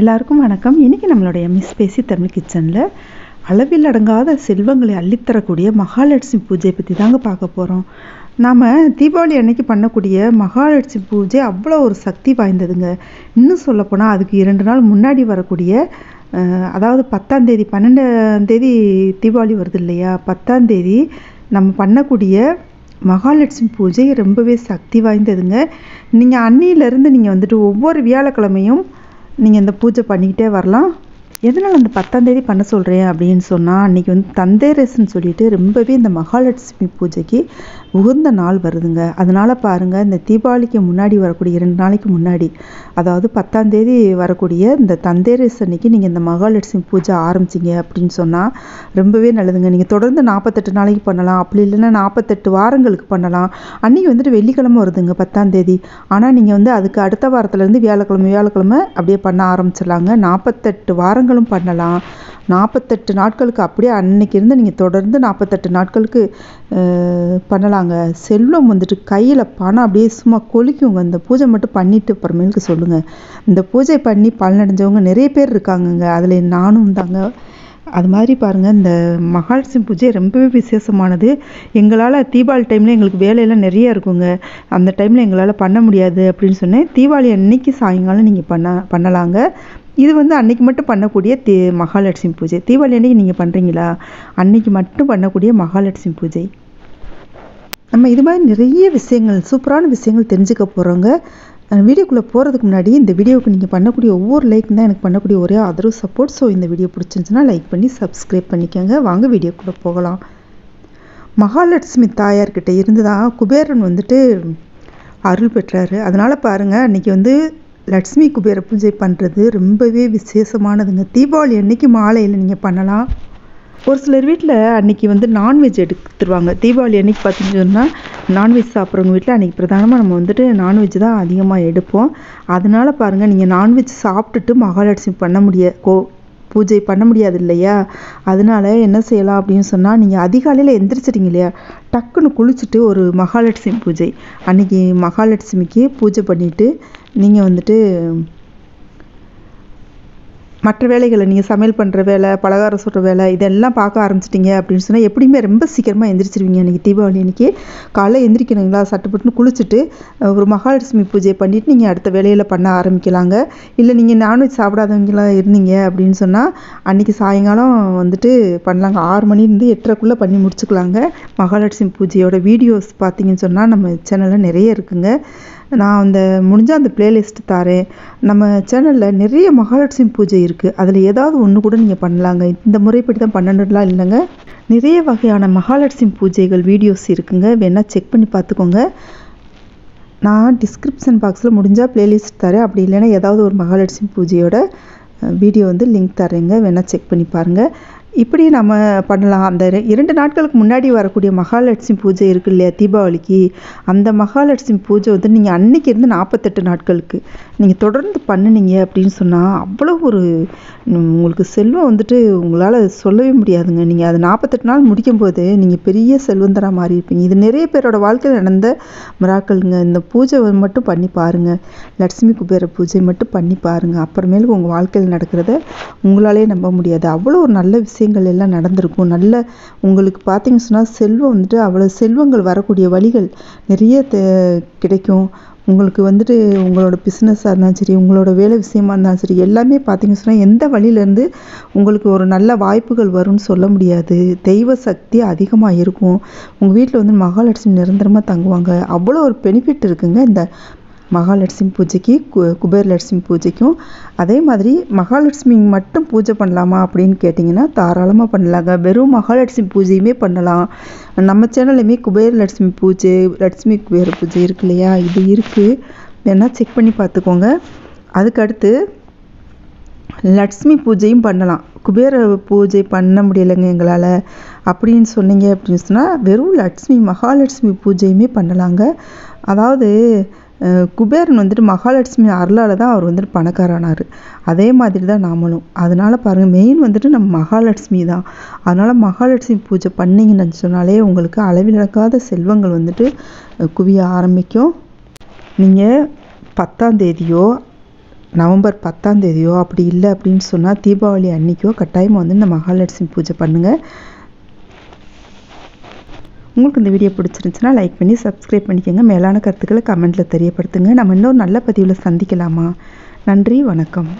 எல்லாருக்கும் வணக்கம். இன்றைக்கி நம்மளுடைய மிஸ் பேசி தமிழ் கிச்சனில் அளவில் அடங்காத செல்வங்களை அள்ளித்தரக்கூடிய மகாலட்சுமி பூஜையை பற்றி தாங்க பார்க்க போகிறோம் நாம் தீபாவளி அன்னைக்கு பண்ணக்கூடிய மகாலட்சுமி பூஜை அவ்வளோ ஒரு சக்தி வாய்ந்ததுங்க. இன்னும் சொல்லப்போனால் அதுக்கு இரண்டு நாள் முன்னாடி வரக்கூடிய அதாவது பத்தாம் தேதி பன்னெண்டாம் தேதி தீபாவளி வருது இல்லையா? பத்தாம் தேதி நம்ம பண்ணக்கூடிய மகாலட்சுமி பூஜை ரொம்பவே சக்தி வாய்ந்ததுங்க. நீங்கள் அன்னியிலேருந்து நீங்கள் வந்துட்டு ஒவ்வொரு வியாழக்கிழமையும் நீங்கள் இந்த பூஜை பண்ணிக்கிட்டே வரலாம். எதனால் அந்த பத்தாந்தேதி பண்ண சொல்கிறேன் அப்படின்னு சொன்னால் அன்றைக்கி வந்து தந்தேரஸ்ன்னு சொல்லிட்டு ரொம்பவே இந்த மகாலட்சுமி பூஜைக்கு உகந்த நாள் வருதுங்க. அதனால் பாருங்கள் இந்த தீபாவளிக்கு முன்னாடி வரக்கூடிய இரண்டு நாளைக்கு முன்னாடி அதாவது பத்தாம் தேதி வரக்கூடிய இந்த தந்தேரஸ் அன்னைக்கு நீங்கள் இந்த மகாலட்சுமி பூஜை ஆரம்பிச்சிங்க அப்படின்னு சொன்னால் ரொம்பவே நல்லதுங்க. நீங்கள் தொடர்ந்து நாற்பத்தெட்டு நாளைக்கு பண்ணலாம். அப்படி இல்லைன்னா நாற்பத்தெட்டு வாரங்களுக்கு பண்ணலாம். அன்றைக்கி வந்துட்டு வெள்ளிக்கிழமை வருதுங்க பத்தாம் தேதி. ஆனால் நீங்கள் வந்து அதுக்கு அடுத்த வாரத்துலேருந்து வியாழக்கிழமை வியாழக்கிழமை அப்படியே பண்ண ஆரம்பிச்சிடலாங்க. நாற்பத்தெட்டு வாரங்களும் பண்ணலாம். நாற்பத்தெட்டு நாட்களுக்கு அப்படியே அன்னைக்கு இருந்து நீங்கள் தொடர்ந்து நாற்பத்தெட்டு நாட்களுக்கு பண்ணலாம் சொல்கிறாங்க செல்வம் வந்துட்டு கையில் பணம் அப்படியே சும்மா கொலிக்குங்க இந்த பூஜை மட்டும் பண்ணிவிட்டு அப்புறமேலுக்கு சொல்லுங்கள் இந்த பூஜை பண்ணி பலனடைஞ்சவங்க நிறைய பேர் இருக்காங்கங்க. அதில் நானும் தாங்க. அது மாதிரி பாருங்கள் இந்த மகாலட்சுமி பூஜை ரொம்பவே விசேஷமானது. எங்களால் தீபாவளி டைமில் எங்களுக்கு வேலையெல்லாம் நிறைய இருக்குங்க. அந்த டைமில் எங்களால் பண்ண முடியாது அப்படின்னு சொன்னேன். தீபாவளி அன்னைக்கு சாயங்காலம் நீங்கள் பண்ண பண்ணலாங்க. இது வந்து அன்னைக்கு மட்டும் பண்ணக்கூடிய தீ மகாலட்சுமி பூஜை. தீபாவளி அன்னைக்கு நீங்கள் பண்ணுறீங்களா அன்னைக்கு மட்டும் பண்ணக்கூடிய மகாலட்சுமி பூஜை. நம்ம இது மாதிரி நிறைய விஷயங்கள் சூப்பரான விஷயங்கள் தெரிஞ்சுக்க போகிறோங்க வீடியோக்குள்ளே போகிறதுக்கு முன்னாடி இந்த வீடியோவுக்கு நீங்கள் பண்ணக்கூடிய ஒவ்வொரு லைக் தான் எனக்கு பண்ணக்கூடிய ஒரே ஆதரவு சப்போர்ட் ஸோ இந்த வீடியோ பிடிச்சிருந்துச்சுன்னா லைக் பண்ணி சப்ஸ்கிரைப் பண்ணிக்கோங்க. வாங்க வீடியோக்குள்ளே போகலாம். மகாலட்சுமி தாயார்கிட்ட இருந்து தான் குபேரன் வந்துட்டு அருள் பெற்றாரு. அதனால் பாருங்கள் அன்றைக்கி வந்து லட்சுமி குபேர பூஜை பண்ணுறது ரொம்பவே விசேஷமானதுங்க. தீபாவளி அன்னைக்கு மாலையில் நீங்கள் பண்ணலாம். ஒரு சிலர் வீட்டில் அன்னைக்கு வந்து நான்வெஜ் எடுத்துருவாங்க. தீபாவளி அன்னைக்கு பார்த்தீங்கன்னு சொன்னால் நான்வெஜ் சாப்பிட்றவங்க வீட்டில் அன்றைக்கி பிரதானமாக நம்ம வந்துட்டு நான்வெஜ் தான் அதிகமாக எடுப்போம். அதனால பாருங்கள் நீங்கள் நான்வெஜ் சாப்பிட்டுட்டு மகாலட்சுமி பண்ண முடிய கோ பூஜை பண்ண முடியாது இல்லையா? அதனால என்ன செய்யலாம் அப்படின்னு சொன்னால் நீங்கள் அதிகாலையில் எந்திரிச்சிட்டீங்க இல்லையா? டக்குன்னு குளிச்சுட்டு ஒரு மகாலட்சுமி பூஜை. அன்னைக்கு மகாலட்சுமிக்கு பூஜை பண்ணிவிட்டு நீங்கள் வந்துட்டு மற்ற வேலைகளை நீங்கள் சமையல் பண்ணுற வேலை பலகாரம் சுடுற வேலை இதெல்லாம் பார்க்க ஆரம்பிச்சிட்டிங்க அப்படின்னு சொன்னால் எப்படியுமே ரொம்ப சீக்கிரமாக எந்திரிச்சிருவீங்க இன்றைக்கி தீபாவளி அன்றைக்கி காலைல எந்திரிக்கணுங்களா? சட்டுப்பட்டுன்னு குளிச்சுட்டு ஒரு மகாலட்சுமி பூஜை பண்ணிவிட்டு நீங்கள் அடுத்த வேலையில் பண்ண ஆரம்பிக்கலாங்க. இல்லை நீங்கள் நான்வெஜ் சாப்பிடாதவங்களாம் இருந்தீங்க அப்படின்னு சொன்னால் அன்றைக்கி சாயங்காலம் வந்துட்டு பண்ணலாங்க. ஆறு மணிலேருந்து எட்டரைக்குள்ளே பண்ணி முடிச்சுக்கலாங்க. மகாலட்சுமி பூஜையோட வீடியோஸ் பார்த்தீங்கன்னு சொன்னால் நம்ம சேனலில் நிறைய இருக்குங்க. நான் அந்த முடிஞ்சால் அந்த பிளேலிஸ்ட் தாரேன். நம்ம சேனலில் நிறைய மகாலட்சுமி பூஜை இருக்குது அதில் ஏதாவது ஒன்று கூட நீங்கள் பண்ணலாங்க. இந்த முறைப்படி தான் பண்ணணும்லாம் இல்லைங்க. நிறைய வகையான மகாலட்சுமி பூஜைகள் வீடியோஸ் இருக்குங்க. வேணால் செக் பண்ணி பார்த்துக்கோங்க. நான் டிஸ்கிரிப்ஷன் பாக்ஸில் முடிஞ்சால் பிளேலிஸ்ட் தரேன். அப்படி இல்லைன்னா ஏதாவது ஒரு மகாலட்சுமி பூஜையோட வீடியோ வந்து லிங்க் தரேங்க வேணால் செக் பண்ணி பாருங்கள் இப்படி நம்ம பண்ணலாம். அந்த இரண்டு நாட்களுக்கு முன்னாடி வரக்கூடிய மகாலட்சுமி பூஜை இருக்கு இல்லையா தீபாவளிக்கு? அந்த மகாலட்சுமி பூஜை வந்து நீங்கள் அன்னைக்கு இருந்து நாற்பத்தெட்டு நாட்களுக்கு நீங்கள் தொடர்ந்து பண்ணுனீங்க அப்படின்னு சொன்னால் அவ்வளோ ஒரு உங்களுக்கு செல்வம் வந்துட்டு உங்களால் சொல்லவே முடியாதுங்க. நீங்கள் அது நாற்பத்தெட்டு நாள் முடிக்கும் போது நீங்கள் பெரிய செல்வந்தராக மாறி இருப்பீங்க இது நிறைய பேரோட வாழ்க்கையில் நடந்த மிராக்கள்ங்க. இந்த பூஜை மட்டும் பண்ணி பாருங்கள் லட்சுமி குபேர பூஜை மட்டும் பண்ணி பாருங்கள் அப்புறமேலுக்கு உங்கள் வாழ்க்கையில் நடக்கிறத உங்களாலே நம்ப முடியாது. அவ்வளோ ஒரு நல்ல விஷயம் விஷயங்கள் எல்லாம் நடந்திருக்கும். நல்ல உங்களுக்கு பார்த்திங்க சொன்னால் செல்வம் வந்துட்டு அவ்வளோ செல்வங்கள் வரக்கூடிய வழிகள் நிறைய கிடைக்கும். உங்களுக்கு வந்துட்டு உங்களோட பிஸ்னஸாக இருந்தாலும் சரி உங்களோட வேலை விஷயமா இருந்தாலும் சரி எல்லாமே பார்த்தீங்கன்னு சொன்னால் எந்த வழியிலேருந்து உங்களுக்கு ஒரு நல்ல வாய்ப்புகள் வரும்னு சொல்ல முடியாது. தெய்வ சக்தி அதிகமாக இருக்கும். உங்கள் வீட்டில் வந்து மகாலட்சுமி நிரந்தரமாக தங்குவாங்க. அவ்வளோ ஒரு பெனிஃபிட் இருக்குங்க இந்த மகாலட்சுமி பூஜைக்கு கு குபேர லட்சுமி பூஜைக்கும் அதே மாதிரி மகாலட்சுமி மட்டும் பூஜை பண்ணலாமா அப்படின்னு கேட்டிங்கன்னா தாராளமாக பண்ணலாங்க. வெறும் மகாலட்சுமி பூஜையுமே பண்ணலாம். நம்ம சேனல்லையுமே குபேர லட்சுமி பூஜை லட்சுமி குபேர பூஜை இருக்கு இல்லையா? இது இருக்குது வேணால் செக் பண்ணி பார்த்துக்கோங்க. அதுக்கடுத்து லட்சுமி பூஜையும் பண்ணலாம். குபேர பூஜை பண்ண முடியலைங்க எங்களால். அப்படின்னு சொன்னீங்க அப்படின்னு சொன்னால் வெறும் லட்சுமி மகாலட்சுமி பூஜையுமே பண்ணலாங்க. அதாவது குபேரன் வந்துட்டு மகாலட்சுமி அருளால் தான் அவர் வந்துட்டு பணக்காரனார். அதே மாதிரி தான் நாமளும். அதனால் பாருங்கள் மெயின் வந்துட்டு நம்ம மகாலட்சுமி தான். அதனால் மகாலட்சுமி பூஜை பண்ணீங்கன்னு சொன்னாலே உங்களுக்கு அளவிலக்காத செல்வங்கள் வந்துட்டு குவிய ஆரம்பிக்கும். நீங்கள் பத்தாம் தேதியோ நவம்பர் பத்தாம் தேதியோ அப்படி இல்லை அப்படின்னு சொன்னால் தீபாவளி அன்னைக்கோ கட்டாயமாக வந்து இந்த மகாலட்சுமி பூஜை பண்ணுங்கள் உங்களுக்கு இந்த வீடியோ பிடிச்சிருந்துச்சுன்னா லைக் பண்ணி சப்ஸ்கிரைப் பண்ணிக்கோங்க. மேலான கருத்துக்களை கமெண்ட்டில் தெரியப்படுத்துங்க. நம்ம இன்னொரு நல்ல பதிவில் சந்திக்கலாமா? நன்றி வணக்கம்.